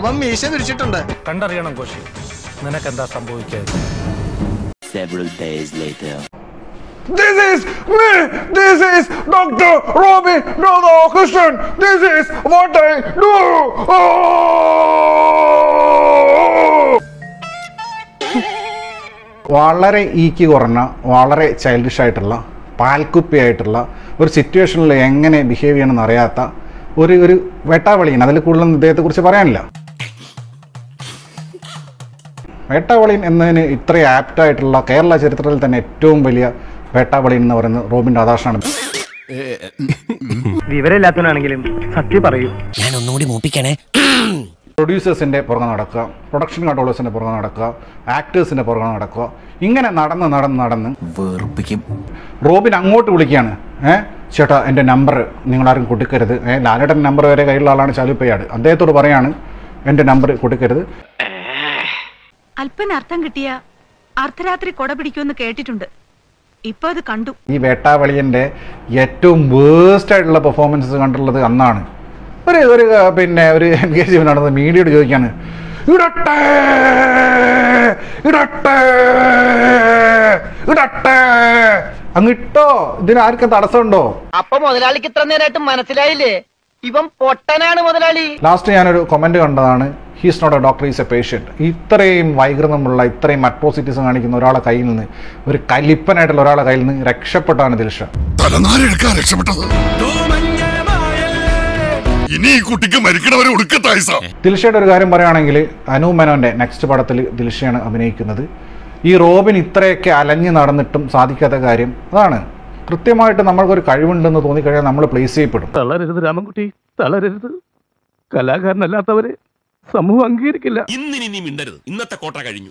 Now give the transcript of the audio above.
അവൻ മീശ വിരിച്ചിട്ടുണ്ട് കണ്ടറിയണം കോശി നിനക്കെന്താ സംഭവിക്കാതെ Several days later. This is me. This is Dr. Robin Radhakrishnan. This is what I do. Oh! വളരെ ഈക്ക് കുറഞ്ഞ വളരെ ചൈൽഡിഷ് ആയിട്ടുള്ള പാൽക്കുപ്പി ആയിട്ടുള്ള ഒരു സിറ്റുവേഷനിൽ എങ്ങനെ ബിഹേവ് ചെയ്യണമെന്ന് അറിയാത്ത ഒരു ഒരു വെട്ടാവളിയാണ് അതിൽ കൂടുതലൊന്നും ഇദ്ദേഹത്തെക്കുറിച്ച് പറയാനില്ല വേട്ടാവളിയൻ എന്നതിന് ഇത്രയും ആപ്റ്റായിട്ടുള്ള കേരള ചരിത്രത്തിൽ തന്നെ ഏറ്റവും വലിയ വേട്ടാവളിയൻ എന്ന് പറയുന്നത് റോബിൻ രാധാകൃഷ്ണനാണ്. വിവരമില്ലാത്തവനാണെങ്കിലും സത്യം പറയൂ. ഞാൻ ഒന്നുകൂടി മൂപ്പിക്കണേ. പ്രൊഡ്യൂസേഴ്സിന്റെ പുറകെ നടക്കുക പ്രൊഡക്ഷൻ കൺട്രോളേഴ്സിന്റെ പുറകെ നടക്കുക ആക്ടേഴ്സിന്റെ പുറകെ നടക്കുക. ഇങ്ങനെ നടന്ന് നടന്ന് നടന്ന് വേർപ്പിക്കും റോബിൻ അങ്ങോട്ട് വിളിക്കുകയാണ്. ഏഹ് ചേട്ടാ എന്റെ നമ്പർ നിങ്ങളാരും കൊടുക്കരുത്. ഏഹ് ലാലേട്ടൻ നമ്പർ വരെ കയ്യിലുള്ള ആളാണ് ചാലുപ്പയ്യാട് അദ്ദേഹത്തോട് പറയാണ് എന്റെ നമ്പർ കൊടുക്കരുത്. അല്പന അർത്ഥം കിട്ടിയ അർദ്ധരാത്രി കൊട പിടിക്കുമെന്ന് കേട്ടിട്ടുണ്ട്. ഇപ്പൊ അത് കണ്ടു. ഈ വേട്ടാവളിയന്റെ ഏറ്റവും വേസ്റ്റ് ആയിട്ടുള്ള പെർഫോമൻസസ് കണ്ടുള്ളത് അന്നാണ്. ഒരു ഒരു പിന്നെ ഒരു എൻഗേജ്മെന്റ് നടന്നത് മീഡിയയോട് ചോദിക്കാണ്. ഇടട്ടെ ഇടട്ടെ ഇടട്ടെ. അങ്ങിട്ടോ ഇതിന് ആർക്കും തടസ്സമുണ്ടോ? അപ്പൊ മുതലാളിക്ക് ഇത്ര നേരമായിട്ട് മനസ്സിലായില്ലേ? ഇവൻ പൊട്ടനാണ് മുതലാളി. ലാസ്റ്റ് ഞാനൊരു കമന്റ് കണ്ടതാണ്. He's not a doctor is a patient ഇത്രയും വൈകൃതമുള്ള ഇത്രയും അട്രോസിറ്റീസ് കാണിക്കുന്ന ഒരാളെ കയ്യിൽ നിന്ന് ഒരു കലിപ്പനായിട്ടുള്ള ഒരാളെ കയ്യിൽ നിന്ന് രക്ഷപ്പെട്ടാണ് ദിൽഷ. ഇനി ഈ കുട്ടിക്ക് മരിക്കണവരെ ദിൽഷയുടെ ഒരു കാര്യം പറയുകയാണെങ്കിൽ അനു മേനോന്റെ നെക്സ്റ്റ് പടത്തിൽ ദിൽഷയാണ് അഭിനയിക്കുന്നത്. ഈ റോബിൻ ഇത്രയൊക്കെ അലഞ്ഞു നടന്നിട്ടും സാധിക്കാത്ത കാര്യം അതാണ്. കൃത്യമായിട്ട് നമ്മൾക്കൊരു കഴിവുണ്ടെന്ന് തോന്നിക്കഴിഞ്ഞാൽ നമ്മൾ പ്ലേസ് ചെയ്യപ്പെടും. തളരരുത് രാമൻകുട്ടി തളരരുത്. കലാകാരനല്ലാത്തവരെ സമൂഹം അംഗീകരിക്കില്ല. ഇന്നിനി മിണ്ടരുത്. ഇന്നത്തെ കോട്ട കഴിഞ്ഞു.